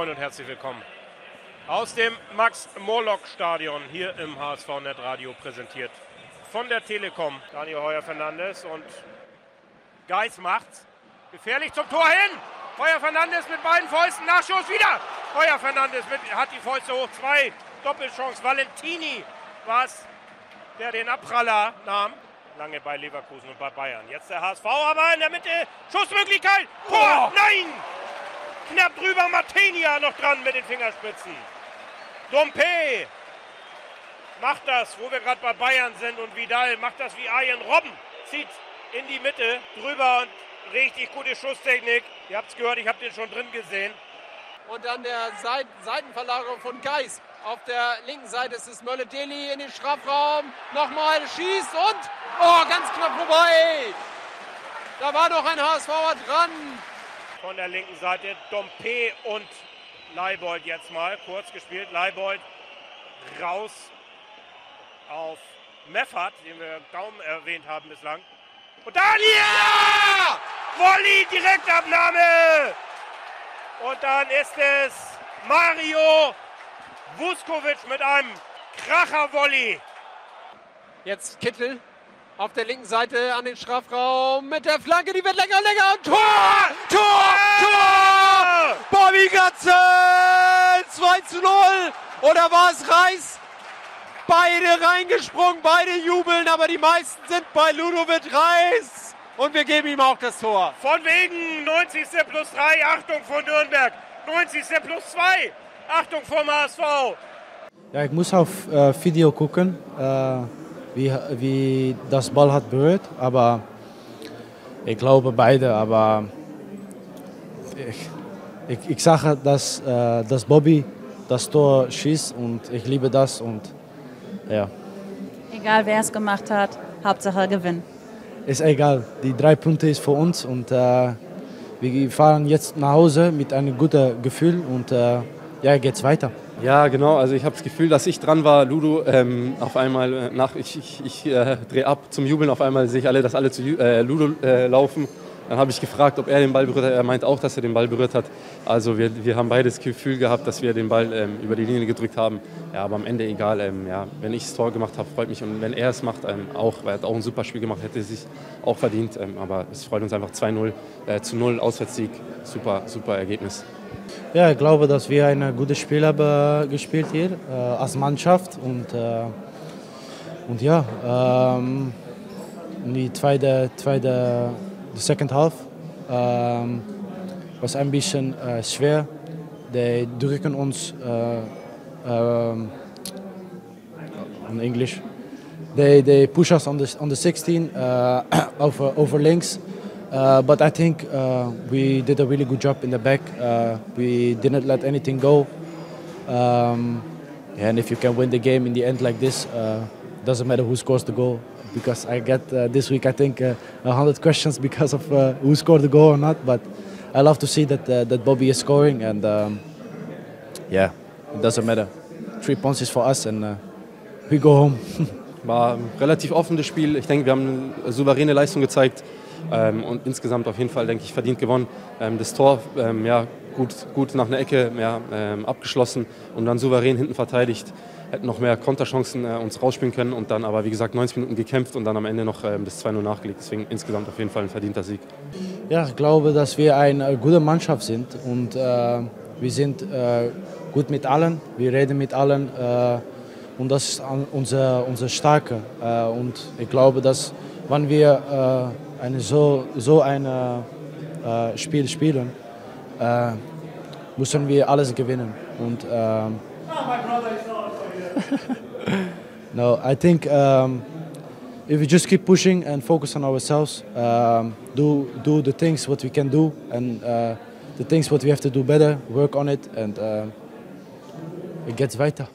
Moin und herzlich willkommen. Aus dem Max-Morlock-Stadion hier im HSV-Net-Radio präsentiert von der Telekom. Daniel Heuer-Fernandes und Geis macht's. Gefährlich zum Tor hin. Heuer Fernandes mit beiden Fäusten. Nachschuss wieder. Heuer Fernandes mit, hat die Fäuste hoch. Zwei Doppelchance. Valentini war es, der den Abpraller nahm. Lange bei Leverkusen und bei Bayern. Jetzt der HSV, aber in der Mitte Schussmöglichkeit. Tor! Oh. Nein! Knapp drüber Martinia noch dran mit den Fingerspitzen. Dompe macht das, wo wir gerade bei Bayern sind und Vidal macht das wie Arjen Robben. Zieht in die Mitte drüber und richtig gute Schusstechnik. Ihr habt es gehört, ich habe den schon drin gesehen. Und dann der Seit Seitenverlagerung von Geis. Auf der linken Seite ist es Mölle Deli in den Strafraum. Nochmal schießt und oh, ganz knapp vorbei. Da war noch ein HSVer dran. Von der linken Seite Dompe und Leibold jetzt mal. Kurz gespielt. Leibold raus auf Meffert, den wir kaum erwähnt haben bislang. Und dann ja! Volley, Direktabnahme! Und dann ist es Mario Vuskovic mit einem Kracher-Volley. Jetzt Kittel auf der linken Seite an den Strafraum mit der Flanke, die wird länger, länger und Tor! Tor! Tor! Bobby Gatze! 2 zu 0! Oder war es Reis? Beide reingesprungen, beide jubeln, aber die meisten sind bei Ludovic Reis. Und wir geben ihm auch das Tor. Von wegen 90. plus 3, Achtung von Nürnberg. 90. plus 2, Achtung vom HSV. Ja, ich muss auf äh, Video gucken, äh, wie, wie das Ball hat berührt. Aber ich glaube beide. Aber ich, ich, ich sage, dass, äh, dass Bobby das Tor schießt und ich liebe das. Und ja. Egal wer es gemacht hat, Hauptsache gewinnen. Ist egal, die drei Punkte ist für uns und äh, wir fahren jetzt nach Hause mit einem guten Gefühl und äh, ja, geht's weiter. Ja, genau. Also ich habe das Gefühl, dass ich dran war. Ludo ähm, auf einmal äh, nach, ich, ich, ich äh, drehe ab zum Jubeln. Auf einmal sehe ich alle, dass alle zu äh, Ludo äh, laufen. Dann habe ich gefragt, ob er den Ball berührt hat. Er meint auch, dass er den Ball berührt hat. Also wir, wir haben beides Gefühl gehabt, dass wir den Ball ähm, über die Linie gedrückt haben. Ja, aber am Ende egal. Ähm, ja, wenn ich das Tor gemacht habe, freut mich. Und wenn er es macht, ähm, auch, weil er hat auch ein super Spiel gemacht, hätte er sich auch verdient. Ähm, aber es freut uns einfach 2-0 äh, zu 0, Auswärtssieg. Super, super Ergebnis. Ja, ich glaube, dass wir ein gutes Spiel haben gespielt hier äh, als Mannschaft. Und, äh, und ja, ähm, die zweite, zweite the second half um, was bisschen uh, schwer. Die drücken uns uh, um, English. They, they push us on the, on the 16 uh, over, over links. Uh, but I think we did a really good job in the back. Uh, we didn't let anything go. Um, and if you can win the game in the end like this, doesn't matter who scores the goal because I get uh, this week I think uh, a uh, hundred questions because of uh, who scored the goal or not. But I love to see that uh, that Bobby is scoring and um, yeah, it doesn't matter. Three points is for us and uh, we go home. War ein relativ offenes Spiel. Ich denke, wir haben eine souveräne Leistung gezeigt ähm, und insgesamt auf jeden Fall, denke ich, verdient gewonnen. Ähm, das Tor, ähm, ja, gut, gut nach einer Ecke ja, ähm, abgeschlossen und dann souverän hinten verteidigt hätten noch mehr Konterchancen äh, uns rausspielen können und dann aber, wie gesagt, 90 Minuten gekämpft und dann am Ende noch äh, das 2-0 nachgelegt. Deswegen insgesamt auf jeden Fall ein verdienter Sieg. Ja, ich glaube, dass wir eine gute Mannschaft sind und äh, wir sind äh, gut mit allen, wir reden mit allen äh, und das ist unser, unser Starke. Äh, und ich glaube, dass wenn wir eine so, so ein Spiel spielen, müssen wir alles gewinnen. Und, no, I think um, if we just keep pushing and focus on ourselves, um, do do the things what we can do and uh, the things what we have to do better, work on it, and uh, it gets weiter.